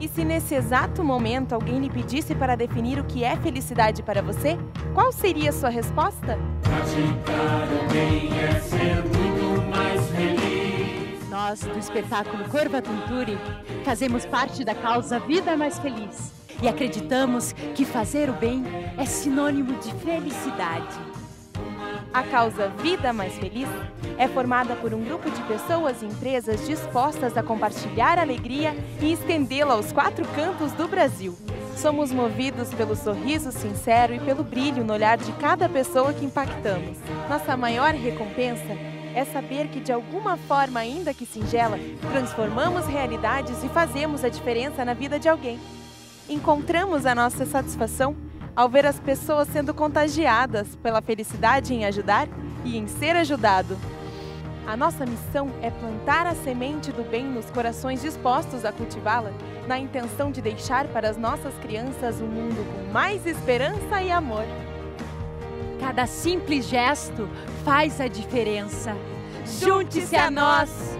E se nesse exato momento alguém lhe pedisse para definir o que é felicidade para você, qual seria a sua resposta? Praticar o bem é ser muito mais feliz. Nós, do espetáculo Corva Tunturi, fazemos parte da causa Vida Mais Feliz e acreditamos que fazer o bem é sinônimo de felicidade. A causa Vida Mais Feliz é formada por um grupo de pessoas e empresas dispostas a compartilhar alegria e estendê-la aos quatro cantos do Brasil. Somos movidos pelo sorriso sincero e pelo brilho no olhar de cada pessoa que impactamos. Nossa maior recompensa é saber que, de alguma forma, ainda que singela, transformamos realidades e fazemos a diferença na vida de alguém. Encontramos a nossa satisfação ao ver as pessoas sendo contagiadas pela felicidade em ajudar e em ser ajudado. A nossa missão é plantar a semente do bem nos corações dispostos a cultivá-la, na intenção de deixar para as nossas crianças um mundo com mais esperança e amor. Cada simples gesto faz a diferença. Junte-se a nós!